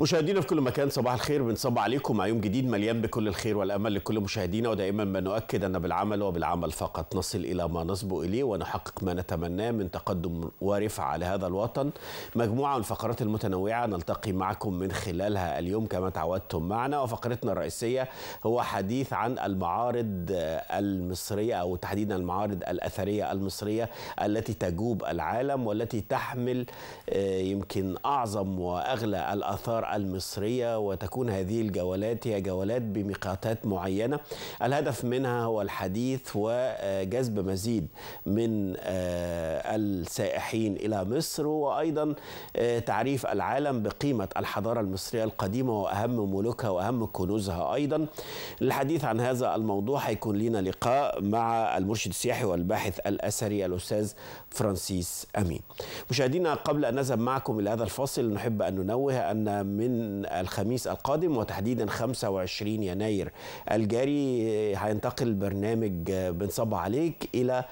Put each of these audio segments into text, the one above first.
مشاهدينا في كل مكان صباح الخير بنصب عليكم مع يوم جديد مليان بكل الخير والأمل لكل مشاهدينا ودائما ما نؤكد أن بالعمل وبالعمل فقط. نصل إلى ما نصبو إليه ونحقق ما نتمناه من تقدم ورفعه لهذا الوطن. مجموعة من الفقرات المتنوعة نلتقي معكم من خلالها اليوم كما تعودتم معنا. وفقرتنا الرئيسية هو حديث عن المعارض المصرية أو تحديدا المعارض الأثرية المصرية التي تجوب العالم والتي تحمل يمكن أعظم وأغلى الآثار المصرية وتكون هذه الجولات هي جولات بميقاتات معينة. الهدف منها هو الحديث وجذب مزيد من السائحين إلى مصر وأيضا تعريف العالم بقيمة الحضارة المصرية القديمة وأهم ملوكها وأهم كنوزها. أيضا الحديث عن هذا الموضوع هيكون لنا لقاء مع المرشد السياحي والباحث الأثري الأستاذ فرانسيس أمين. مشاهدينا قبل أن نذهب معكم إلى هذا الفاصل نحب أن ننوه أن من الخميس القادم وتحديدا 25 يناير. الجاري هينتقل برنامج بنصب عليك إلى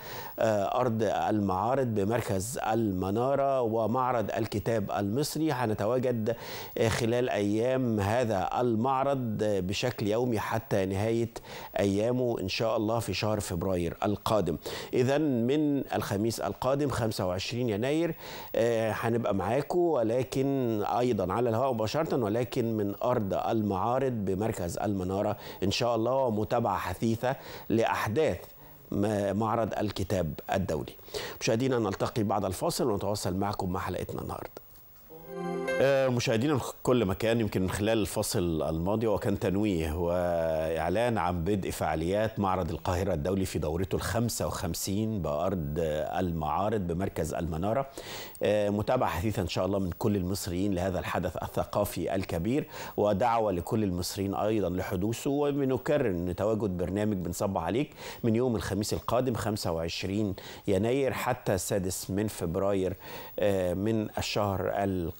أرض المعارض بمركز المنارة ومعرض الكتاب المصري. هنتواجد خلال أيام هذا المعرض بشكل يومي حتى نهاية أيامه إن شاء الله في شهر فبراير القادم. اذا من الخميس القادم 25 يناير هنبقى معاكم ولكن أيضا على الهواء مباشرة ولكن من أرض المعارض بمركز المنارة إن شاء الله ومتابعة حثيثة لأحداث معرض الكتاب الدولي. مشاهدينا نلتقي بعد الفاصل ونتواصل معكم مع حلقتنا النهارده. مشاهدينا في كل مكان يمكن من خلال الفصل الماضي وكان تنويه وإعلان عن بدء فعاليات معرض القاهرة الدولي في دورته ال 55 بأرض المعارض بمركز المنارة. متابعة حثيثة إن شاء الله من كل المصريين لهذا الحدث الثقافي الكبير ودعوة لكل المصريين أيضا لحدوثه. وبنكرر أن تواجد برنامج بنصب عليك من يوم الخميس القادم 25 يناير حتى السادس من فبراير من الشهر القادم.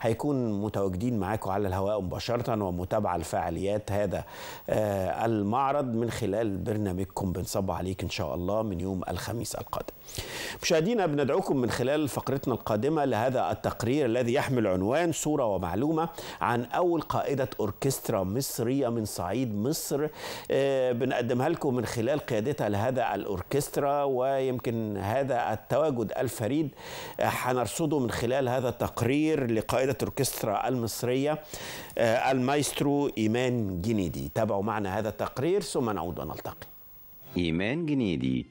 هيكون متواجدين معاكم على الهواء مباشرة ومتابعة لفعاليات هذا المعرض من خلال برنامجكم. بنصب عليك إن شاء الله من يوم الخميس القادم. مشاهدينا بندعوكم من خلال فقرتنا القادمة لهذا التقرير الذي يحمل عنوان صورة ومعلومة عن أول قائدة أوركسترا مصرية من صعيد مصر. بنقدمها لكم من خلال قيادتها لهذا الأوركسترا ويمكن هذا التواجد الفريد هنرصده من خلال هذا التقرير. لقائدة أوركسترا المصرية المايسترو إيمان جنيدي. تابعوا معنا هذا التقرير ثم نعود ونلتقي. إيمان جنيدي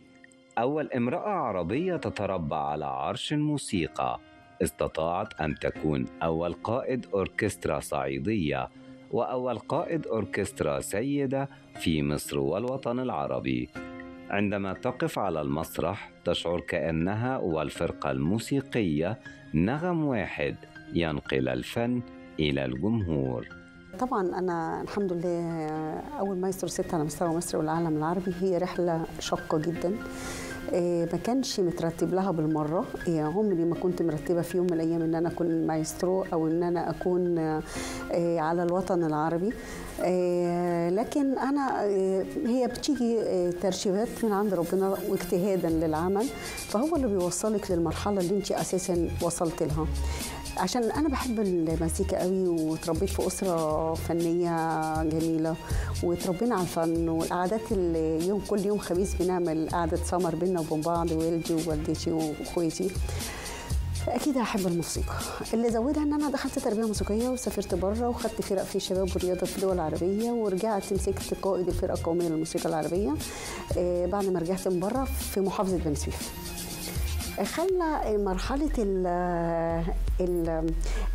أول امرأة عربية تتربع على عرش الموسيقى. استطاعت أن تكون أول قائد أوركسترا صعيدية وأول قائد أوركسترا سيدة في مصر والوطن العربي. عندما تقف على المسرح تشعر كأنها والفرقة الموسيقية نغم واحد ينقل الفن إلى الجمهور. طبعا أنا الحمد لله أول مايسترو ست على مستوى مصر والعالم العربي. هي رحلة شاقة جدا. ما كانش مترتب لها بالمرة. عمري ما كنت مرتبة في يوم من الأيام إن أنا أكون مايسترو أو إن أنا أكون على الوطن العربي. لكن أنا هي بتيجي ترتيبات من عند ربنا واجتهادا للعمل فهو اللي بيوصلك للمرحلة اللي أنت أساسا وصلت لها. عشان أنا بحب المزيكا قوي وتربيت في أسرة فنية جميلة وتربينا على الفن والقعدات اليوم كل يوم خميس بنعمل قعدة سمر بينا وبين بعض والدي ووالدتي وإخواتي. أكيد هحب الموسيقى. اللي زودها إن أنا دخلت تربية موسيقية وسافرت بره وخدت فرق في شباب ورياضة في دول عربيه ورجعت مسكت قائد الفرقه القومية للموسيقى العربية. بعد ما رجعت من بره في محافظة بني سويف. خلى مرحلة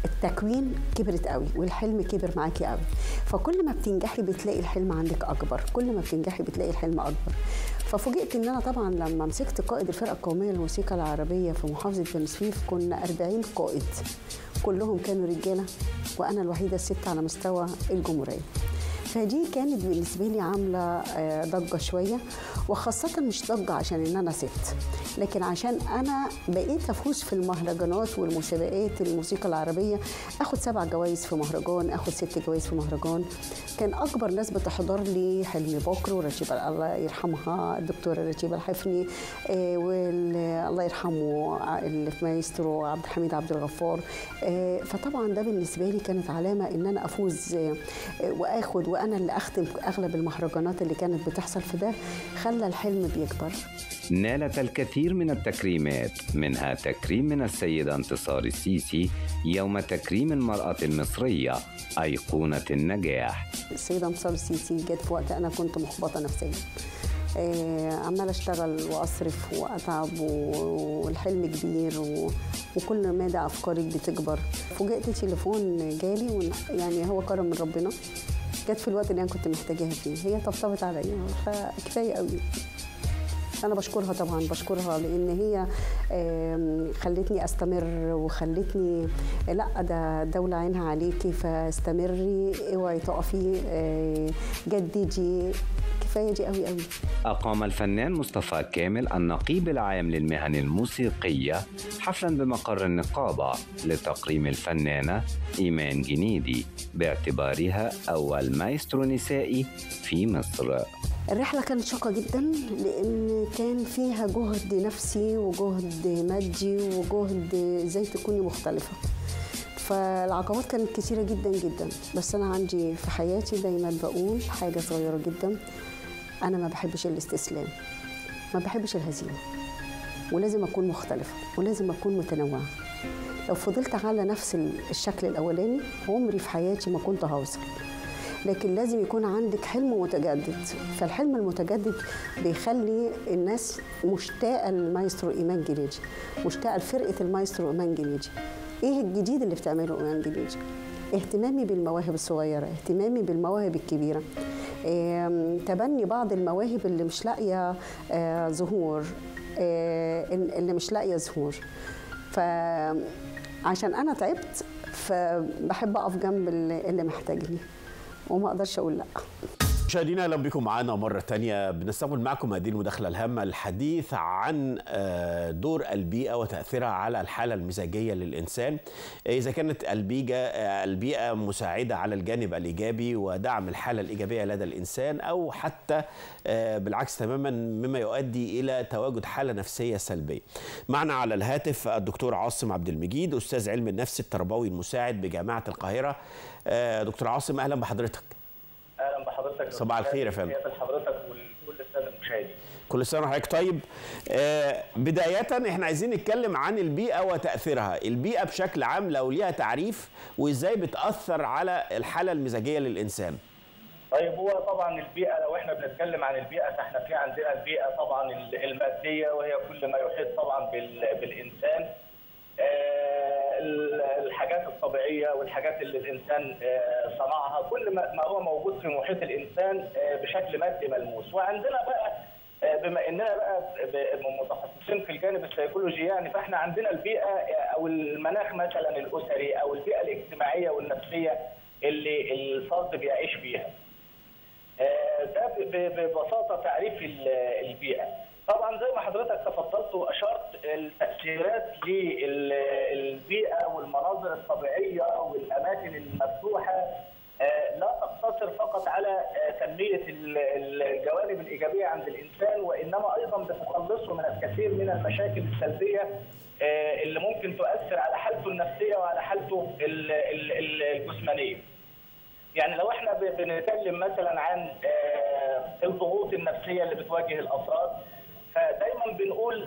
التكوين كبرت قوي والحلم كبر معاكي قوي. فكل ما بتنجحي بتلاقي الحلم عندك أكبر. كل ما بتنجحي بتلاقي الحلم أكبر. ففوجئت إن أنا طبعا لما مسكت قائد الفرقة القومية للموسيقى العربية في محافظة بني سويف كنا 40 قائد. كلهم كانوا رجالة وأنا الوحيدة الست على مستوى الجمهورية. فدي كانت بالنسبة لي عاملة ضجة شوية وخاصة مش ضجة عشان إن أنا ست لكن عشان أنا بقيت أفوز في المهرجانات والمسابقات الموسيقى العربية. آخد سبع جوائز في مهرجان آخد ست جوائز في مهرجان. كان أكبر ناس بتحضر لي حلمي بكر ورشيبه الله يرحمها الدكتورة رشيبه الحفني آه، والله يرحمه اللي في مايسترو عبد الحميد عبد الغفار. آه، فطبعا ده بالنسبة لي كانت علامة إن أنا أفوز آه، وآخد وأنا اللي أختم أغلب المهرجانات اللي كانت بتحصل في ده خلى الحلم بيكبر. نالت الكثير من التكريمات منها تكريم من السيدة انتصار السيسي يوم تكريم المرأة المصرية أيقونة النجاح. السيدة انتصار السيسي جت في وقت أنا كنت محبطة نفسيا. آه، عمالة أشتغل وأصرف وأتعب و- والحلم كبير و... وكل مدى أفكارك بتكبر. فوجئت تليفون جالي ون- يعني هو كرم من ربنا. جت في الوقت اللي أنا كنت محتاجاها فيه. هي طبطبت عليا فكفاية قوي. أنا بشكرها طبعا بشكرها لأن هي خلتني أستمر وخلتني لأ ده دولة عينها عليكي فاستمري اوعي تقفي آه، جددي كفايه دي قوي قوي أقام الفنان مصطفى كامل النقيب العام للمهن الموسيقية حفلا بمقر النقابة لتقييم الفنانة إيمان جنيدي باعتبارها أول مايسترو نسائي في مصر. الرحلة كانت شاقة جدا لأن كان فيها جهد نفسي وجهد مادي وجهد إزاي تكوني مختلفة. فالعقبات كانت كتيرة جدا جدا. بس أنا عندي في حياتي دايما بقول حاجة صغيرة جدا. أنا ما بحبش الاستسلام ما بحبش الهزيمة ولازم أكون مختلفة ولازم أكون متنوعة. لو فضلت على نفس الشكل الأولاني عمري في حياتي ما كنت هوصل. لكن لازم يكون عندك حلم متجدد. فالحلم المتجدد بيخلي الناس مشتاقة للمايسترو ايمان جنيدي مشتاقة لفرقة المايسترو ايمان جنيدي إيه الجديد اللي بتعمله ايمان جنيدي اهتمامي بالمواهب الصغيرة اهتمامي بالمواهب الكبيرة. آم، تبني بعض المواهب اللي مش لاقية آه، ظهور آه، اللي مش لاقية ظهور. فعشان أنا تعبت فبحب أقف جنب اللي محتاجني وما أقدرش أقول لأ. مشاهدينا أهلا بكم معنا مرة تانية بنستقبل معكم هذه المداخلة الهامة الحديث عن آه، دور البيئة وتأثيرها على الحالة المزاجية للإنسان إذا كانت آه، البيئة مساعدة على الجانب الإيجابي ودعم الحالة الإيجابية لدى الإنسان أو حتى آه، بالعكس تماما مما يؤدي إلى تواجد حالة نفسية سلبية. معنا على الهاتف الدكتور عاصم عبد المجيد أستاذ علم النفس التربوي المساعد بجامعة القاهرة. دكتور عاصم أهلا بحضرتك. أهلا بحضرتك صباح الخير يا فندم. لحضرتك ولكل الساده المشاهدين. كل سنه وحضرتك طيب آه بداية إحنا عايزين نتكلم عن البيئة وتأثيرها. البيئة بشكل عام لو ليها تعريف وإزاي بتأثر على الحالة المزاجية للإنسان. طيب هو طبعا البيئة لو إحنا بنتكلم عن البيئة فإحنا في عندنا البيئة طبعا المادية وهي كل ما يحيط طبعا بال- بالإنسان. الحاجات الطبيعية والحاجات اللي الإنسان آه، صنعها كل ما هو موجود في محيط الإنسان آه، بشكل مادي ملموس وعندنا بقى آه، بما إننا بقى متخصصين في الجانب السيكولوجي يعني فإحنا عندنا البيئة أو المناخ مثلا الأسري أو البيئة الاجتماعية والنفسية اللي الفرد بيعيش فيها. آه، ده ببساطة تعريف ال- البيئة. طبعا زي ما حضرتك تفضلت وأشرت التأثيرات للبيئة والمناظر الطبيعية والاماكن المفتوحة آه، لا تقتصر فقط على آه، تنمية ال- ال- الجوانب الإيجابية عند الإنسان وإنما أيضا بتخلصه من الكثير من المشاكل السلبية آه، اللي ممكن تؤثر على حالته النفسية وعلى حالته ال- ال- ال- الجسمانية. يعني لو إحنا بنتكلم مثلا عن الضغوط النفسية اللي بتواجه الأفراد فدايما بنقول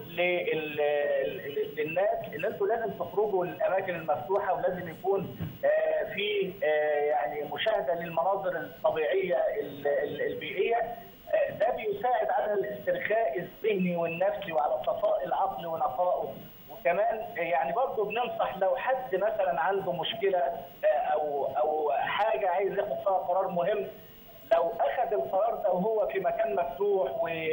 للناس إن أنتوا لازم تخرجوا للأماكن المفتوحة ولازم يكون آه، في آه، يعني مشاهدة للمناظر الطبيعية ال- ال- البيئية. آه، ده بيساعد على الاسترخاء الذهني والنفسي وعلى صفاء العقل ونقائه وكمان يعني برضه بننصح لو حد مثلا عنده مشكلة أو أو حاجة عايز ياخد فيها قرار مهم لو اخذ القرار ده وهو في مكان مفتوح وبيشوف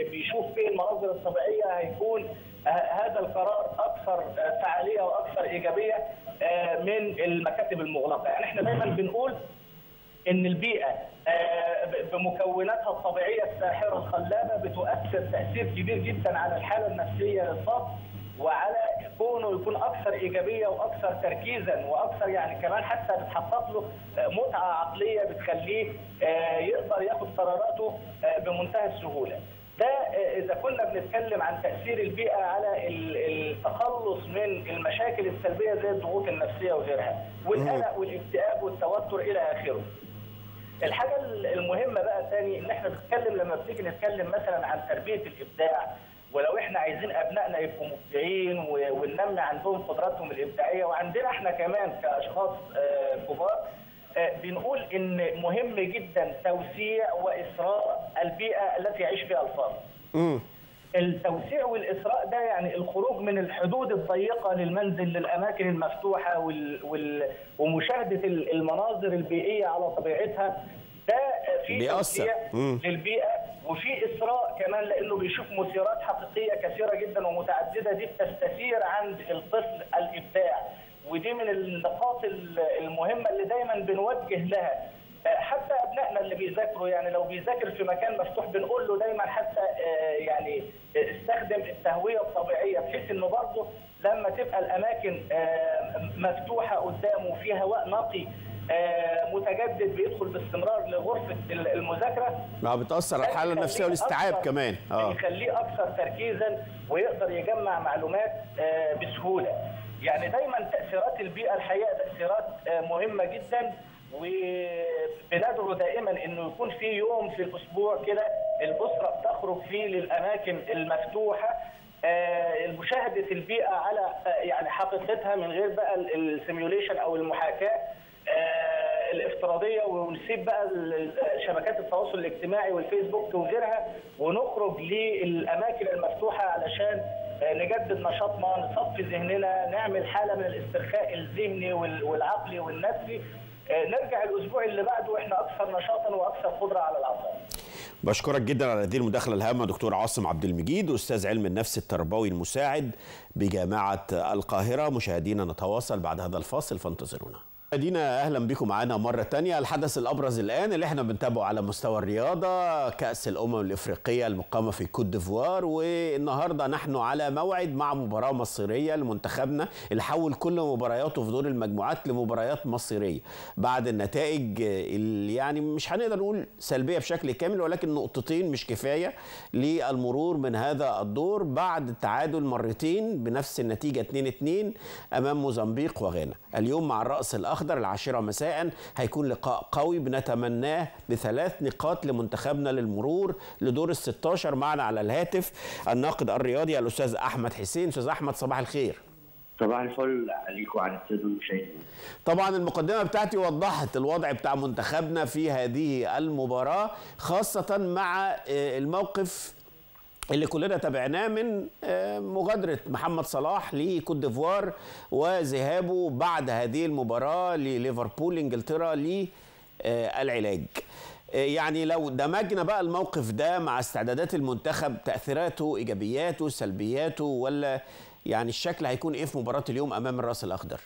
فيه المناظر الطبيعية هيكون آه، هذا القرار أكثر آه، فعالية وأكثر إيجابية آه، من المكاتب المغلقة، يعني إحنا دايما بنقول إن البيئة بمكوناتها الطبيعية الساحرة الخلابة بتؤثر تأثير كبير جدا على الحالة النفسية للفرد وعلى كونه يكون أكثر إيجابية وأكثر تركيزا وأكثر يعني كمان حتى بتحقق له متعة عقلية بتخليه يقدر ياخد قراراته بمنتهى السهولة. ده إذا كنا بنتكلم عن تأثير البيئة على ال- التخلص من المشاكل السلبية زي الضغوط النفسية وغيرها والقلق والاكتئاب والتوتر إلى آخره. الحاجة المهمة بقى تاني إن إحنا بنتكلم لما بنيجي نتكلم مثلا عن تربية الإبداع ولو إحنا عايزين أبنائنا يبقوا مبدعين وننمي عندهم قدراتهم الإبداعية وعندنا إحنا كمان كأشخاص آه، كبار بنقول إن مهم جدا توسيع وإسراء البيئة التي يعيش فيها الفرد. مم. التوسيع والإسراء ده يعني الخروج من الحدود الضيقة للمنزل للأماكن المفتوحة وال... وال... ومشاهدة ال- المناظر البيئية على طبيعتها ده في بيأثر. للبيئة وفي إسراء كمان لأنه بيشوف مثيرات حقيقية كثيرة جدا ومتعددة دي بتستثير عند الطفل الإبداع ودي من النقاط ال- المهمة اللي دايما بنوجه لها. حتى أبنائنا اللي بيذاكروا يعني لو بيذاكر في مكان مفتوح بنقول له دايما حتى آه، يعني استخدم التهوية الطبيعية بحيث إنه برضه لما تبقى الأماكن آه، مفتوحة قدامه وفيها هواء نقي آه، متجدد بيدخل باستمرار لغرفة المذاكرة ما بتأثر على الحالة النفسية والاستيعاب كمان. آه. بيخليه أكثر تركيزا ويقدر يجمع معلومات بسهولة. يعني دايما تأثيرات البيئة الحقيقة تأثيرات آه، مهمة جدا وبندعو دائما إنه يكون في يوم في الأسبوع كده الأسرة بتخرج فيه للأماكن المفتوحة. آه، مشاهده البيئة على آه، يعني حقيقتها من غير بقى ال- السيميوليشن أو المحاكاة الافتراضية ونسيب بقى شبكات التواصل الاجتماعي والفيسبوك وغيرها ونخرج للأماكن المفتوحة علشان نجدد نشاطنا نصفي ذهننا نعمل حالة من الاسترخاء الذهني وال- والعقلي والنفسي. آه، نرجع الأسبوع اللي بعده وإحنا أكثر نشاطا وأكثر قدرة على العطاء بشكرك جدا على هذه المداخلة الهامة دكتور عاصم عبد المجيد أستاذ علم النفس التربوي المساعد بجامعة القاهرة. مشاهدينا نتواصل بعد هذا الفاصل فانتظرونا. مشاهدينا أهلا بكم معنا مره تانية. الحدث الابرز الان اللي إحنا بنتابعه على مستوى الرياضه كأس الأمم الإفريقية المقامة في كوت ديفوار. والنهاردة نحن على موعد مع مباراة مصيرية لمنتخبنا اللي حول كل مبارياته في دور المجموعات لمباريات مصيرية. بعد النتائج اللي يعني مش هنقدر نقول سلبية بشكل كامل ولكن نقطتين مش كفاية للمرور من هذا الدور. بعد التعادل مرتين بنفس النتيجة 2-2 أمام موزمبيق وغانا. اليوم مع الرأس الأخضر العاشرة مساء. هيكون لقاء قوي بنتمناه بثلاث نقاط لمنتخبنا للمرور لدور ال 16 معنا على الهاتف الناقد الرياضي الأستاذ أحمد حسين. أستاذ أحمد صباح الخير. صباح الفل عليكم وعلى الساده المشاهدين طبعا المقدمة بتاعتي وضحت الوضع بتاع منتخبنا في هذه المباراة خاصة مع آه، الموقف اللي كلنا تابعناه من آه، مغادرة محمد صلاح لكوت ديفوار وذهابه بعد هذه المباراة لليفربول إنجلترا للعلاج آه، يعني لو دمجنا بقى الموقف ده مع استعدادات المنتخب تأثيراته إيجابياته سلبياته ولا يعني الشكل هيكون إيه في مباراة اليوم أمام الرأس الأخضر؟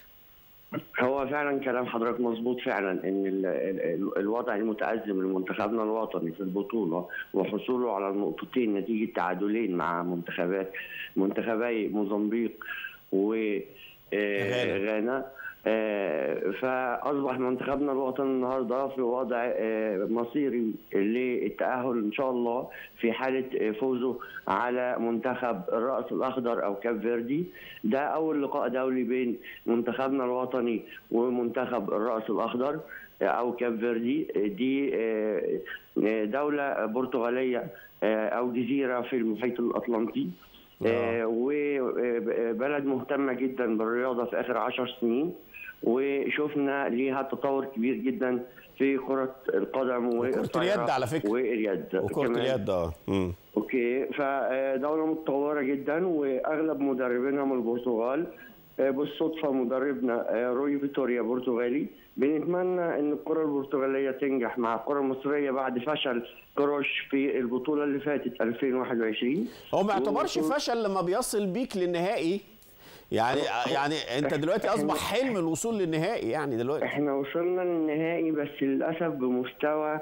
هو فعلا كلام حضرتك مظبوط فعلا إن ال ال الوضع المتأزم لمنتخبنا الوطني في البطولة وحصوله على النقطتين نتيجة تعادلين مع منتخبات منتخبي موزمبيق وغانا فأصبح منتخبنا الوطني النهارده في وضع آه، مصيري للتأهل إن شاء الله في حالة آه، فوزه على منتخب الرأس الأخضر أو كاب فيردي. ده أول لقاء دولي بين منتخبنا الوطني ومنتخب الرأس الأخضر آه، أو كاب فيردي. آه، دي آه، آه، دولة برتغالية آه، أو جزيرة في المحيط الأطلنطي. آه، وبلد مهتمة جدا بالرياضة في آخر عشر سنين وشفنا ليها تطور كبير جدا في كرة القدم وكرة اليد على فكرة. واليد وكرة كمان. اليد آه. okay فدولة متطورة جدا وأغلب مدربينها من البرتغال آه، بالصدفة مدربنا آه، روي فيتوريا برتغالي. بنتمنى إن الكرة البرتغالية تنجح مع الكرة المصرية بعد فشل كروش في البطولة اللي فاتت 2021 هو ما يعتبرش فشل لما بيصل بيك للنهائي؟ يعني يعني أنت دلوقتي أصبح حلم الوصول للنهائي يعني دلوقتي. إحنا وصلنا للنهائي بس للأسف بمستوى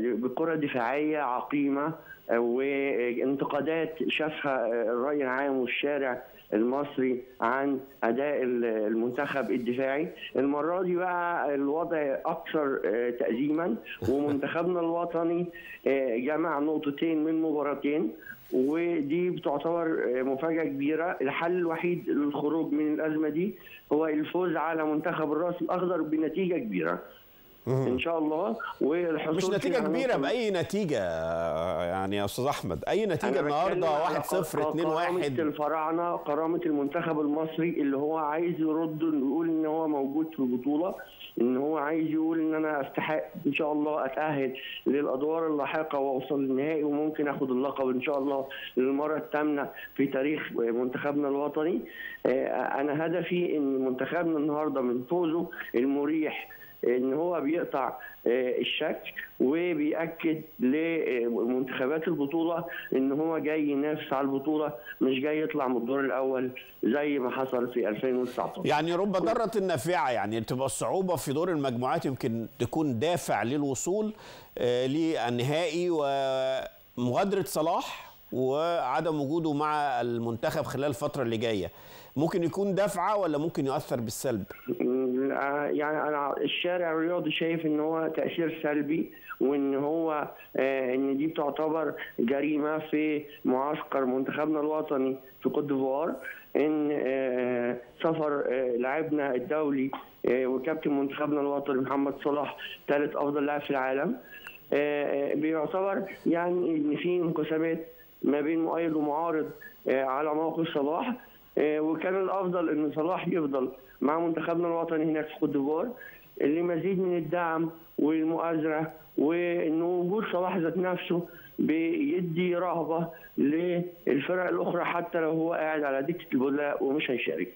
بكرة دفاعية عقيمة وانتقادات شافها الرأي العام والشارع المصري عن أداء ال- المنتخب الدفاعي. المرة دي بقى الوضع أكثر آه، تأزيما. ومنتخبنا الوطني آه، جمع نقطتين من مباراتين. ودي بتعتبر آه، مفاجأة كبيرة. الحل الوحيد للخروج من الأزمة دي هو الفوز على منتخب الرأس الأخضر بنتيجة كبيرة. إن شاء الله. والحصول مش نتيجة كبيرة بأي نتيجة يعني يا أستاذ أحمد؟ أي نتيجة النهارده بتكلم على 1 0 ق- 2 كرامة 1 الفراعنة كرامه المنتخب المصري اللي هو عايز يرد ويقول إن هو موجود في البطولة إن هو عايز يقول إن أنا أستحق إن شاء الله أتأهل للأدوار اللاحقة وأوصل للنهائي وممكن آخد اللقب إن شاء الله للمرة الثامنة في تاريخ منتخبنا الوطني. آه، أنا هدفي إن منتخبنا النهارده من فوزه المريح إن هو بيقطع آه، الشك وبيأكد لمنتخبات البطولة إن هو جاي ينافس على البطولة مش جاي يطلع من الدور الأول زي ما حصل في 2019 يعني رب ضارة نافعة يعني تبقى الصعوبة في دور المجموعات يمكن تكون دافع للوصول آه، للنهائي ومغادرة صلاح. وعدم وجوده مع المنتخب خلال الفترة اللي جاية. ممكن يكون دافعة ولا ممكن يؤثر بالسلب؟ آه، يعني أنا الشارع الرياضي شايف إن هو تأثير سلبي وإن هو آه، إن دي بتعتبر جريمة في معسكر منتخبنا الوطني في كوت ديفوار. إن آه، سفر لاعبنا الدولي وكابتن منتخبنا الوطني محمد صلاح ثالث أفضل لاعب في العالم. بيعتبر يعني إن في انقسامات ما بين مؤيد ومعارض آه، على موقف صلاح آه، وكان الأفضل إن صلاح يفضل مع منتخبنا الوطني هناك في كوت ديفوار لمزيد من الدعم والمؤازرة وإن وجود صلاح ذات نفسه بيدي رهبة للفرق الأخرى حتى لو هو قاعد على دكة البدلاء ومش هيشارك.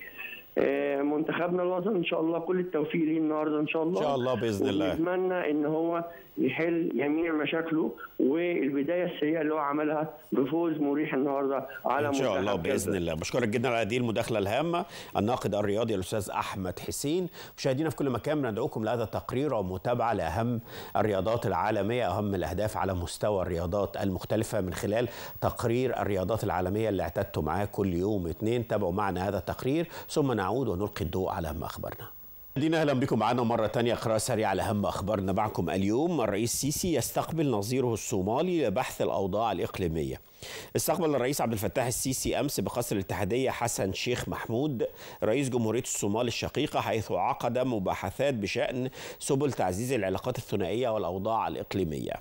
آه، منتخبنا الوطني إن شاء الله كل التوفيق ليه النهارده إن شاء الله. إن شاء الله بإذن الله. ونتمنى إن هو يحل جميع مشاكله والبداية السيئة اللي هو عملها بفوز مريح النهارده على إن شاء الله بإذن. الله. بشكرك جدا على هذه المداخلة الهامة. الناقد الرياضي الأستاذ أحمد حسين. مشاهدينا في كل مكان بندعوكم لهذا التقرير ومتابعه لأهم الرياضات العالمية أهم الأهداف على مستوى الرياضات المختلفة من خلال تقرير الرياضات العالمية اللي اعتدتوا معاه كل يوم اثنين. تابعوا معنا هذا التقرير ثم نعود ونلقي الضوء على اهم أخبارنا. مشاهدينا أهلا بكم معنا مرة تانية قراءه سريعه على اهم أخبارنا معكم اليوم. الرئيس السيسي يستقبل نظيره الصومالي لبحث الأوضاع الإقليمية. استقبل الرئيس عبد الفتاح السيسي أمس بقصر الاتحادية حسن شيخ محمود رئيس جمهورية الصومال الشقيقة حيث عقد مباحثات بشأن سبل تعزيز العلاقات الثنائية والأوضاع الإقليمية.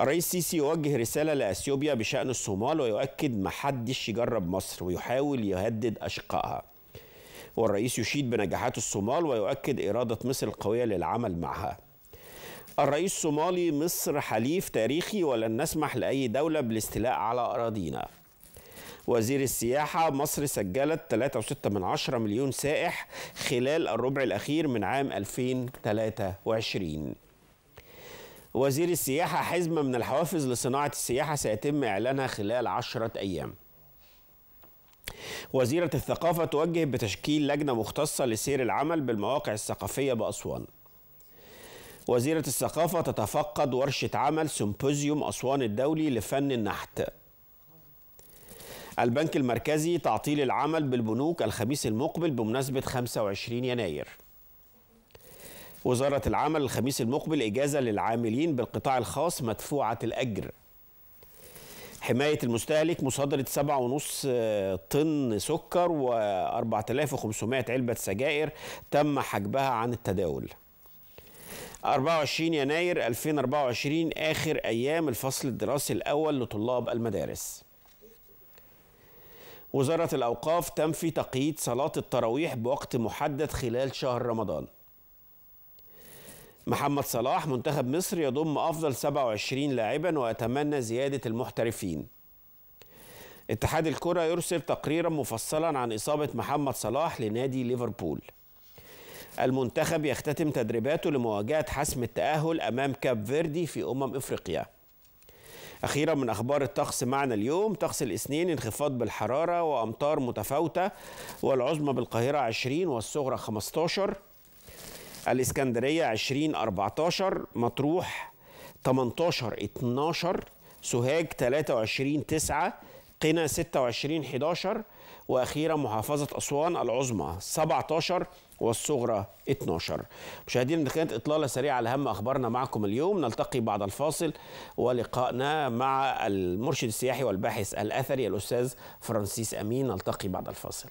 الرئيس السيسي يوجه رسالة لأثيوبيا بشأن الصومال ويؤكد محدش يجرب مصر ويحاول يهدد أشقائها. والرئيس يشيد بنجاحات الصومال ويؤكد إرادة مصر القوية للعمل معها. الرئيس الصومالي مصر حليف تاريخي ولن نسمح لأي دولة بالاستيلاء على أراضينا. وزير السياحة مصر سجلت 3.6 من عشرة مليون سائح خلال الربع الأخير من عام 2023 وزير السياحة حزمة من الحوافز لصناعة السياحة سيتم إعلانها خلال عشرة أيام. وزيرة الثقافة توجه بتشكيل لجنة مختصة لسير العمل بالمواقع الثقافية بأسوان. وزيرة الثقافة تتفقد ورشة عمل سيمبوزيوم أسوان الدولي لفن النحت. البنك المركزي تعطيل العمل بالبنوك الخميس المقبل بمناسبة 25 يناير. وزارة العمل الخميس المقبل إجازة للعاملين بالقطاع الخاص مدفوعة الأجر. حماية المستهلك مصادرة 7.5 طن سكر و4500 علبة سجائر تم حجبها عن التداول. 24 يناير 2024 آخر أيام الفصل الدراسي الأول لطلاب المدارس. وزارة الأوقاف تنفي تقييد صلاة التراويح بوقت محدد خلال شهر رمضان. محمد صلاح منتخب مصر يضم أفضل 27 لاعبا ويتمنى زيادة المحترفين. اتحاد الكرة يرسل تقريرا مفصلا عن إصابة محمد صلاح لنادي ليفربول. المنتخب يختتم تدريباته لمواجهة حسم التأهل أمام كاب فيردي في أمم إفريقيا. أخيرا من أخبار الطقس معنا اليوم طقس الاثنين انخفاض بالحرارة وأمطار متفاوتة والعظمى بالقاهرة 20 والصغرى 15 الإسكندرية 20 14 مطروح 18 12 سوهاج 23 9 قنا 26 11 وأخيرا محافظة أسوان العظمى 17 والصغرى 12 مشاهدينا كانت إطلالة سريعة على اهم اخبارنا معكم اليوم. نلتقي بعد الفاصل ولقائنا مع المرشد السياحي والباحث الأثري الأستاذ فرانسيس أمين. نلتقي بعد الفاصل.